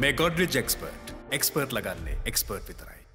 मैं Godrej expert expert लगा ले एक्सपर्ट वितराई